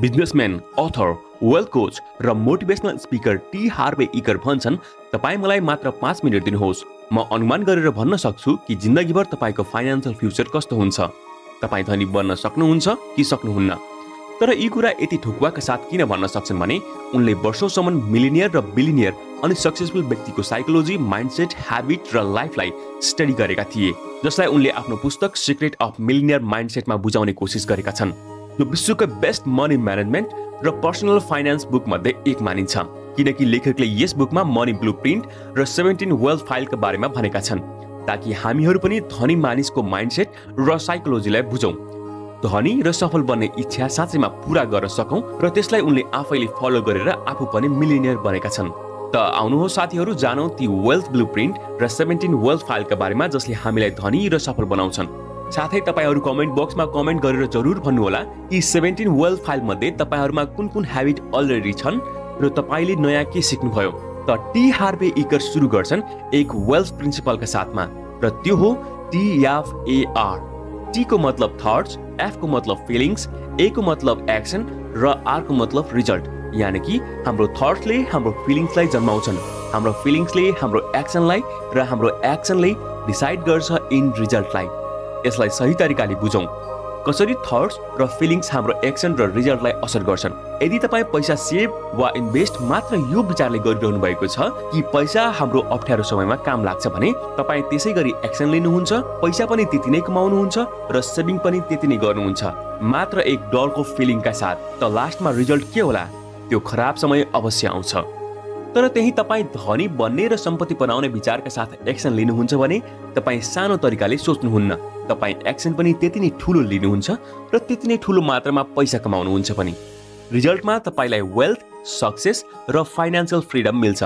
Businessman author wealth coach र motivational speaker T Harv Eker भन्छन् तपाईँ मलाई मात्र पाँच मिनट दिनुहोस्। म अनुमान गरेर भन्न सक्छु कि जिन्दगीभर तपाईँको फाइनेन्सियल फ्युचर कस्तो हुन्छ। तपाईँ धनी बन्न सक्नुहुन्छ कि सक्नुहुन्न? तर यी कुरा यति ठुकुवाका साथ किन भन्न सक्छन् भने उनले वर्षौँसम्म मिलिनियर र बिलिनियर अनि सक्सेसफुल व्यक्तिको साइकोलोजी माइन्डसेट ह्याबिट र लाइफलाई स्टडी गरेका थिए जसलाई उनले आफ्नो पुस्तक सिक्रेट अफ मिलिनियर माइन्डसेटमा बुझाउने कोसिस गरेका छन्। यो विश्वकै बेस्ट मनी म्यानेजमेन्ट र पर्सनल फाइनेन्स बुक मध्ये एक मानिन्छ। किनकि लेखकले यस बुकमा मनी ब्लु प्रिन्ट र सेभेन्टिन वेल्थ फाइलका बारेमा भनेका छन् ताकि हामीहरू पनि धनी मानिसको माइन्डसेट र साइकोलोजीलाई बुझौँ। धनी र सफल बन्ने इच्छा साँच्चैमा पुरा गर्न सकौँ र त्यसलाई उनले आफैले फलो गरेर आफू पनि मिलिनियर बनेका छन्। त आउनुहोस् साथीहरू जानौ ती वेल्थ ब्लु प्रिन्ट र सेभेन्टिन वेल्थ फाइलका बारेमा जसले हामीलाई धनी र सफल बनाउँछन्। साथै तपाईँहरू कमेन्ट बक्समा कमेन्ट गरेर जरुर भन्नुहोला। यी सेभेन्टिन वेल्थ फाइलमध्ये तपाईँहरूमा कुन कुन ह्याबिट अलरेडी छन् र तपाईँले नयाँ के सिक्नुभयो? त टी हार्वे इकर सुरु गर्छन् एक वेल्थ प्रिन्सिपलका साथमा र त्यो हो टिएफएआर टीको मतलब थट्स एफको मतलब फिलिङ्स एको मतलब एक्सन र आरको मतलब रिजल्ट यानि कि हाम्रो थट्सले हाम्रो फिलिङ्सलाई जन्माउँछन्। हाम्रो फिलिङ्सले हाम्रो एक्सनलाई र हाम्रो एक्सनले डिसाइड गर्छ इन रिजल्टलाई यसलाई सही तरिकाले बुझौँ। कसरी थट्स र फिलिङ्स हाम्रो एक्सन र रिजल्टलाई असर गर्छन्? यदि तपाईँ पैसा सेभ वा इन्भेस्ट मात्र यो विचारले गरिरहनु भएको छ कि पैसा हाम्रो अप्ठ्यारो समयमा काम लाग्छ भने तपाईँ त्यसै गरी एक्सन लिनुहुन्छ पैसा पनि त्यति नै कमाउनुहुन्छ र सेभिङ पनि त्यति नै गर्नुहुन्छ। मात्र एक डरको फिलिङका साथ त लास्टमा रिजल्ट के होला? त्यो खराब समय अवश्य आउँछ। तर त्यही तपाईँ धनी बन्ने र सम्पत्ति बनाउने विचारका साथ एक्सन लिनुहुन्छ भने तपाईँ सानो तरिकाले सोच्नुहुन्न। तपाईँ एक्सन पनि त्यति नै ठुलो लिनुहुन्छ र त्यति नै ठुलो मात्रामा पैसा कमाउनुहुन्छ पनि। रिजल्टमा तपाईँलाई वेल्थ सक्सेस र फाइनेन्सियल फ्रिडम मिल्छ।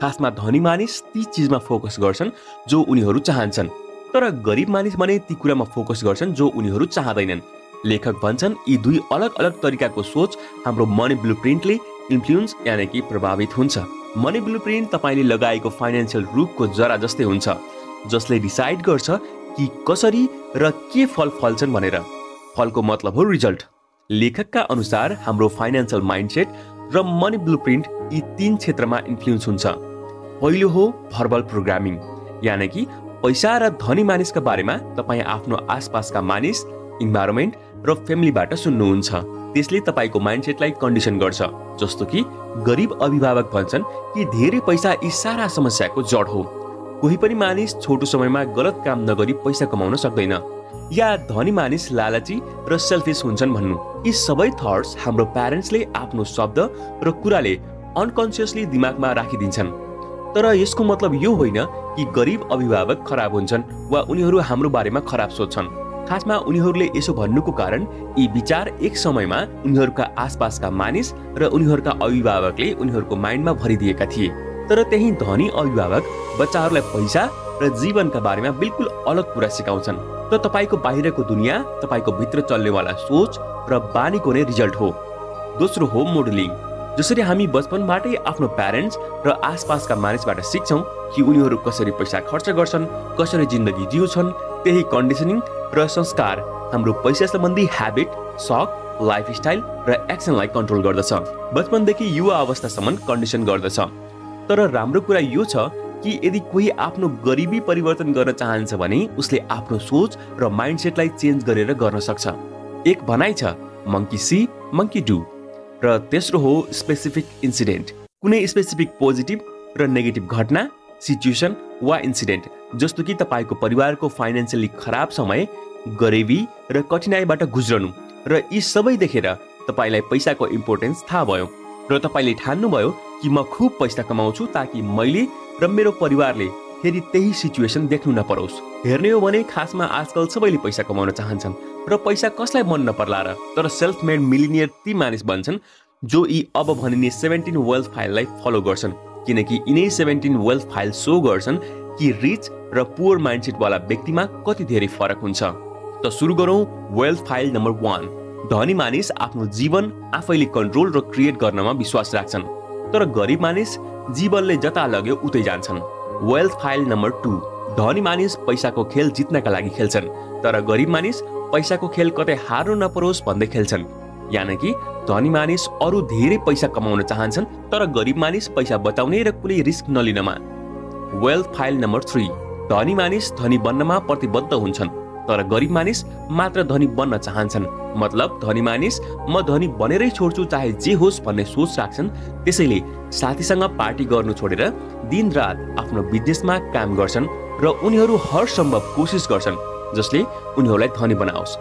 खासमा धनी मानिस ती चिजमा फोकस गर्छन् जो उनीहरू चाहन्छन्। तर गरिब मानिस भने ती कुरामा फोकस गर्छन् जो उनीहरू चाहँदैनन्। लेखक भन्छन् यी दुई अलग अलग तरिकाको सोच हाम्रो मनी ब्लु प्रिन्टले इन्फ्लुएन्स यानि कि प्रभावित हुन्छ। मनी ब्लु प्रिन्ट तपाईँले लगाएको फाइनेन्सियल रुखको जरा जस्तै हुन्छ जसले डिसाइड गर्छ कि कसरी र के फल फल्छन् भनेर। फलको मतलब हो रिजल्ट लेखकका अनुसार हाम्रो फाइनेन्सियल माइन्डसेट र मनी ब्लु प्रिन्ट यी तिन क्षेत्रमा इन्फ्लुएन्स हुन्छ। पहिलो हो भर्बल प्रोग्रामिङ यानि कि पैसा र धनी मानिसका बारेमा तपाईँ आफ्नो आसपासका मानिस इन्भाइरोमेन्ट र फ्यामिलीबाट सुन्नुहुन्छ। त्यसले तपाईँको माइन्डसेटलाई कन्डिसन गर्छ जस्तो कि गरिब अभिभावक भन्छन् कि धेरै पैसा यी सारा समस्याको जड हो। कोही पनि मानिस छोटो समयमा गलत काम नगरी पैसा कमाउन सक्दैन। या धनी मानिस लालची र सेल्फिस हुन्छन् भन्नु। यी सबै थट्स हाम्रो प्यारेन्ट्सले आफ्नो शब्द र कुराले अनकन्सियसली दिमागमा राखिदिन्छन्। तर यसको मतलब यो होइन कि गरिब अभिभावक खराब हुन्छन् वा उनीहरू हाम्रो बारेमा खराब सोच्छन् खासमा उनीहरूले यसो भन्नुको कारण यी विचार एक समयमा उनीहरूका आसपासका मानिस र उनीहरूका अभिभावकले उनीहरूको माइन्डमा भरिदिएका थिए। तर त्यही धनी अभिभावक बच्चाहरूलाई पैसा र जीवनका बारेमा बिल्कुल अलग कुरा सिकाउँछन्। र तपाईँको बाहिरको दुनियाँ तपाईँको भित्र चल्नेवाला सोच र बानीको नै रिजल्ट हो। दोस्रो हो मोडलिङ। जसरी हामी बचपनबाटै आफ्नो प्यारेन्ट्स र आसपासका मानिसबाट सिक्छौँ कि उनीहरू कसरी पैसा खर्च गर्छन् कसरी जिन्दगी जिउँछन् त्यही कन्डिसनिङ र संस्कार हाम्रो पैसा सम्बन्धी ह्याबिट सक लाइफस्टाइल र एक्सनलाई कन्ट्रोल गर्दछ। बचपनदेखि युवा अवस्थासम्म कन्डिसन गर्दछ। तर राम्रो कुरा यो छ कि यदि कोही आफ्नो गरिबी परिवर्तन गर्न चाहन्छ भने उसले आफ्नो सोच र माइन्डसेटलाई चेन्ज गरेर गर्न सक्छ। एक भनाइ छ मङ्की सी मङ्की डु र तेस्रो हो स्पेसिफिक इन्सिडेन्ट कुनै स्पेसिफिक पोजिटिभ र नेगेटिभ घटना सिचुएसन वा इन्सिडेन्ट जस्तो कि तपाईँको परिवारको फाइनेन्सियली खराब समय गरिबी र कठिनाइबाट गुज्रनु र यी सबै देखेर तपाईँलाई पैसाको इम्पोर्टेन्स थाहा भयो र तपाईँले ठान्नुभयो कि म खुब पैसा कमाउँछु ताकि मैले र मेरो परिवारले फेरि त्यही सिचुएसन देख्नु नपरोस्। हेर्ने हो भने खासमा आजकल सबैले पैसा कमाउन चाहन्छन् र पैसा कसलाई मन नपर्ला र तर सेल्फ मेड मिलिनियर ती मानिस बन्छन् जो यी अब भनिने सेभेन्टिन वेल्थ फाइललाई फलो गर्छन्। किनकि यिनै सेभेन्टिन वेल्थ फाइल सो गर्छन् कि रिच र पुवर माइन्डसेटवाला व्यक्तिमा कति धेरै फरक हुन्छ। त सुरु गरौँ वेल्थ फाइल नम्बर वान। धनी मानिस आफ्नो जीवन आफैले कन्ट्रोल र क्रिएट गर्नमा विश्वास राख्छन् तर गरिब मानिस जीवनले जता लग्यो उतै जान्छन्। Wealth file number two. धनी मानिस पैसाको खेल जित्नका लागि खेल्छन् तर गरिब मानिस पैसाको खेल कतै हार्नु नपरोस् भन्दै खेल्छन्। यानि कि धनी मानिस अरू धेरै पैसा कमाउन चाहन्छन् तर गरिब मानिस पैसा बचाउने र कुनै रिस्क नलिनमा। वेल्थ फाइल नम्बर थ्री धनी मानिस धनी बन्नमा प्रतिबद्ध हुन्छन् तर गरिब मानिस मात्र धनी बन्न चाहन्छन्। मतलब धनी मानिस म धनी बनेरै छोड्छु चाहे जे होस् भन्ने सोच राख्छन् त्यसैले साथीसँग पार्टी गर्नु छोडेर दिनरात आफ्नो बिजनेसमा काम गर्छन् र उनीहरू हर सम्भव कोसिस गर्छन् जसले उनीहरूलाई धनी बनाओस्।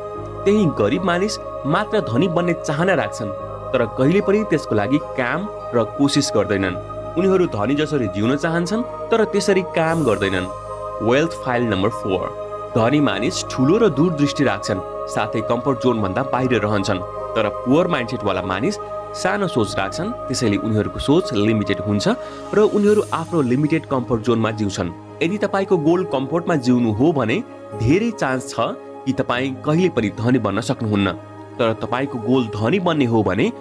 त्यही गरिब मानिस मात्र धनी बन्ने चाहना राख्छन् तर कहिले पनि त्यसको लागि काम र कोसिस गर्दैनन्। उनीहरू धनी जसरी जिउन चाहन्छन् तर त्यसरी काम गर्दैनन्। वेल्थ फाइल नम्बर फोर धनी मानिस ठुलो र दूरदृष्टि राख्छन् साथै कम्फर्ट जोनभन्दा बाहिर रहन्छन्। तर पुवर माइन्डसेटवाला मानिस सानो सोच राख्छन् त्यसैले उनीहरूको सोच लिमिटेड हुन्छ र उनीहरू आफ्नो लिमिटेड कम्फर्ट जोनमा जिउँछन्। यदि तपाईँको गोल कम्फर्टमा जिउनु हो भने धेरै चान्स छ कि तपाईँ कहिले पनि धनी बन्न सक्नुहुन्न। तर तपाईँको गोल धनी बन्ने हो भने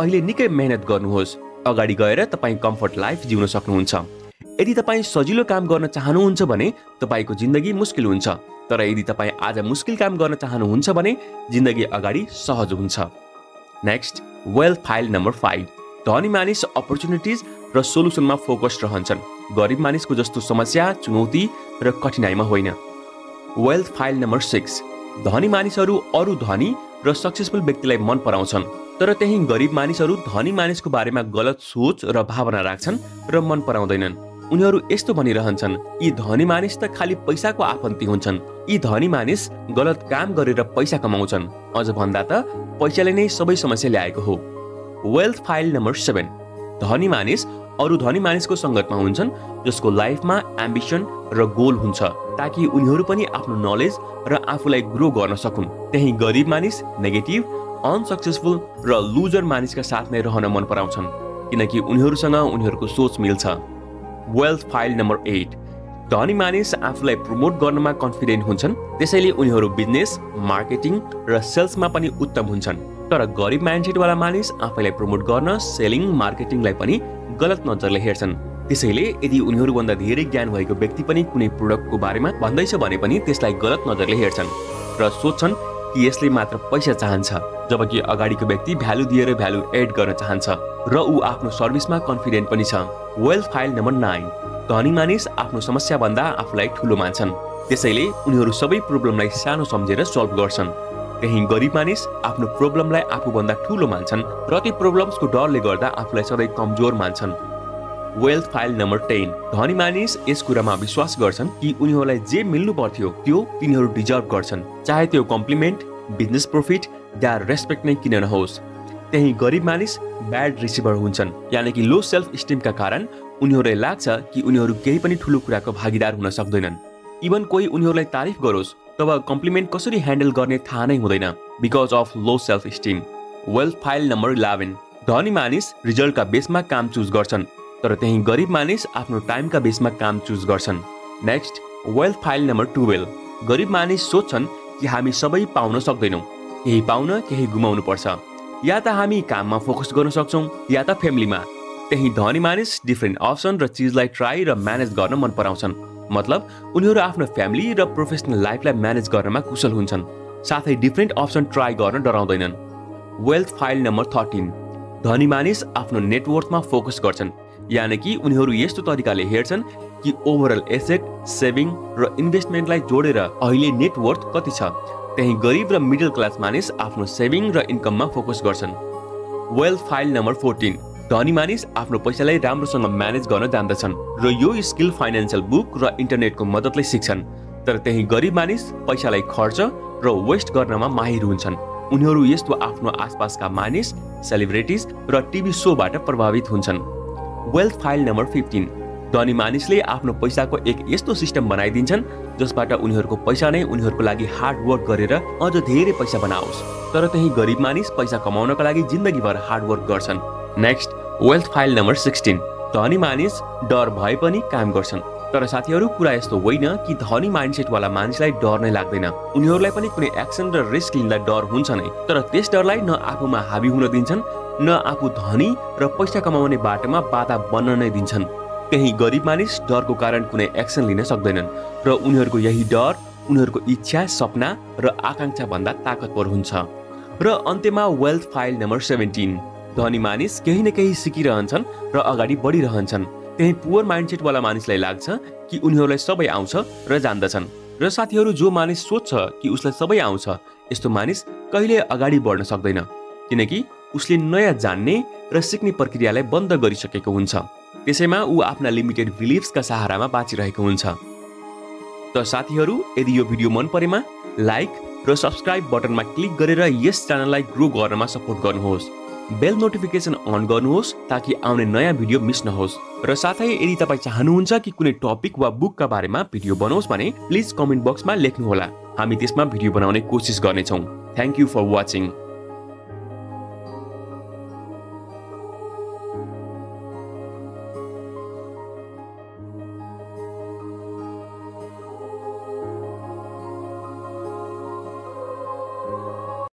अहिले निकै मेहनत गर्नुहोस्। अगाडि गएर तपाईँ कम्फर्ट लाइफ जिउन सक्नुहुन्छ। यदि तपाईँ सजिलो काम गर्न चाहनुहुन्छ भने तपाईँको जिन्दगी मुस्किल हुन्छ। तर यदि तपाईँ आज मुस्किल काम गर्न चाहनुहुन्छ भने जिन्दगी अगाडि सहज हुन्छ। Next wealth file number five धनी मानिस अपर्च्युनिटिज र सोल्युसनमा फोकस रहन्छन्। गरिब मानिसको जस्तो समस्या चुनौती र कठिनाइमा होइन। वेल्थ फाइल नम्बर सिक्स धनी मानिसहरू अरू धनी र सक्सेसफुल व्यक्तिलाई मन पराउँछन्। तर त्यही गरिब मानिसहरू धनी मानिसको बारेमा गलत सोच र भावना राख्छन् र मन पराउँदैनन्। उनीहरू यस्तो भनिरहन्छन् यी धनी मानिस त खालि पैसाको आफन्ती हुन्छन्। यी धनी मानिस गलत काम गरेर पैसा कमाउँछन्। अझ भन्दा त पैसाले नै सबै समस्या ल्याएको हो। वेल्थ फाइल नम्बर सेभेन धनी मानिस अरू धनी मानिसको सङ्गतमा हुन्छन् जसको लाइफमा एम्बिसन र गोल हुन्छ ताकि उनीहरू पनि आफ्नो नलेज र आफूलाई ग्रो गर्न सकुन्। त्यही गरिब मानिस नेगेटिभ अनसक्सेसफुल र लुजर मानिसका साथ नै रहन मन पराउँछन् किनकि उनीहरूसँग उनीहरूको सोच मिल्छ। वेल्थ फाइल नम्बर एट धनी मानिस आफूलाई प्रमोट गर्नमा कन्फिडेन्ट हुन्छन् त्यसैले उनीहरू बिजनेस मार्केटिङ र सेल्समा पनि उत्तम हुन्छन्। तर गरिब माइन्डसेटवाला मानिस आफैलाई प्रमोट गर्न सेलिङ मार्केटिङलाई पनि गलत नजरले हेर्छन्। त्यसैले यदि उनीहरूभन्दा धेरै ज्ञान भएको व्यक्ति पनि कुनै प्रोडक्टको बारेमा भन्दैछ भने पनि त्यसलाई गलत नजरले हेर्छन् र सोध्छन् कि यसले मात्र पैसा चाहन्छ जबकि अगाडिको व्यक्ति भ्यालु दिएर भ्यालु एड गर्न चाहन्छ र ऊ आफ्नो सर्भिसमा कन्फिडेन्ट पनि छ। Wealth file number nine. धनी मानिस आफ्नो समस्याभन्दा आफूलाई ठुलो मान्छन्। त्यसैले उनीहरू सबै प्रब्लमलाई सानो सम्झेर सल्भ गर्छन्। त्यही गरिब मानिस आफ्नो प्रब्लमलाई आफूभन्दा ठुलो मान्छन् र ती प्रब्लम्सको डरले गर्दा आफूलाई सधैँ कमजोर मान्छन्। वेल्थ फाइल नम्बर टेन धनी मानिस यस कुरामा विश्वास गर्छन् कि उनीहरूलाई जे मिल्नु पर्थ्यो त्यो तिनीहरू डिजर्भ गर्छन्। चाहे त्यो कम्प्लिमेन्ट बिजनेस प्रफिट या रेस्पेक्ट नै किन नहोस्। त्यही गरिब मानिस ब्याड रिसिभर हुन्छन्। यानि कि लो सेल्फ स्टिमका कारण उनीहरूलाई लाग्छ कि उनीहरू केही पनि ठुलो कुराको भागीदार हुन सक्दैनन्। इभन कोही उनीहरूलाई तारिफ गरोस् तब कम्प्लिमेन्ट कसरी ह्यान्डल गर्ने थाहा नै हुँदैन because of low self esteem wealth file number eleven धनी मानिस रिजल्टका बेसमा काम चुज गर्छन् तर त्यही गरिब मानिस आफ्नो टाइमका बेसमा काम चुज गर्छन्. Next wealth file number twelve गरिब मानिस सोध्छन् कि हामी सबै पाउन सक्दैनौँ। केही पाउन केही गुमाउनु पर्छ या त हामी काममा फोकस गर्न सक्छौँ या त फ्यामिलीमा त्यही धनी मानिस डिफ्रेन्ट अप्सन र चिजलाई ट्राई र म्यानेज गर्न मन पराउँछन्। मतलब उनीहरू आफ्नो फ्यामिली र प्रोफेसनल लाइफलाई म्यानेज गर्नमा कुशल हुन्छन्। साथै डिफ्रेन्ट अप्सन ट्राई गर्न डराउँदैनन्। वेल्थ फाइल नम्बर थर्टिन धनी मानिस आफ्नो नेटवर्कमा फोकस गर्छन्। यानि कि उनीहरू यस्तो तरिकाले हेर्छन् कि ओभरअल एसेट सेभिङ र इन्भेस्टमेन्टलाई जोडेर अहिले नेटवर्थ कति छ। त्यही गरिब र मिडल क्लास मानिस आफ्नो सेभिङ र इन्कममा फोकस गर्छन्। वेल्थ फाइल नम्बर फोर्टिन धनी मानिस आफ्नो पैसालाई राम्रोसँग म्यानेज गर्न जान्दछन् र यो स्किल फाइनेन्सियल बुक र इन्टरनेटको मद्दतले सिक्छन्। तर त्यही गरिब मानिस पैसालाई खर्च र वेस्ट गर्नमा माहिर हुन्छन्। उनीहरू यस्तो आफ्नो आसपासका मानिस सेलिब्रिटिज र टिभी सोबाट प्रभावित हुन्छन्। Wealth file number fifteen. धनी मानिसले आफ्नो पैसाको एक यस्तो सिस्टम बनाइदिन्छन् जसबाट उनीहरूको पैसा नै उनीहरूको लागि हार्ड वर्क गरेर अझ धेरै पैसा बनाओस्। तर त्यही गरिब मानिस पैसा कमाउनको लागि जिन्दगीभर हार्ड वर्क गर्छन्। Next wealth file number sixteen धनी मानिस डर भए पनि काम गर्छन्। तर साथीहरू कुरा यस्तो होइन कि धनी माइन्डसेटवाला मानिसलाई डर नै लाग्दैन। उनीहरूलाई पनि कुनै एक्सन र रिस्क लिँदा डर हुन्छ नै। तर त्यस डरलाई न आफूमा हाबी हुन दिन्छन् न आफू धनी र पैसा कमाउने बाटोमा बाधा बन्न नै दिन्छन्। केही गरिब मानिस डरको कारण कुनै एक्सन लिन सक्दैनन् र उनीहरूको यही डर उनीहरूको इच्छा सपना र आकाङ्क्षा भन्दा ताकतवर हुन्छ। र अन्त्यमा वेल्थ फाइल नम्बर सेभेन्टिन धनी मानिस केही न केही सिकिरहन्छन् र अगाडि बढिरहन्छन्। त्यही पुवर माइन्डसेटवाला मानिसलाई लाग्छ कि उनीहरूलाई सबै आउँछ र जान्दछन्। र साथीहरू जो मानिस सोध्छ कि उसलाई सबै आउँछ यस्तो मानिस कहिले अगाडि बढ्न सक्दैन। किनकि उसले नयाँ जान्ने र सिक्ने प्रक्रियालाई बन्द गरिसकेको हुन्छ। त्यसैमा ऊ आफ्ना लिमिटेड बिलिभ्सका सहारामा बाँचिरहेको हुन्छ। त साथीहरू यदि यो भिडियो मन परेमा लाइक र सब्सक्राइब बटनमा क्लिक गरेर यस च्यानललाई ग्रो गर्नमा सपोर्ट गर्नुहोस्। बेल नोटिफिकेसन अन गर्नुहोस् ताकि आउने नयाँ भिडियो मिस नहोस्। र साथै यदि तपाईँ चाहनुहुन्छ कि कुनै टपिक वा बुकका बारेमा भिडियो बनाओस् भने प्लिज कमेन्ट बक्समा लेख्नुहोला। हामी त्यसमा भिडियो बनाउने कोसिस गर्नेछौँ। Thank you for watching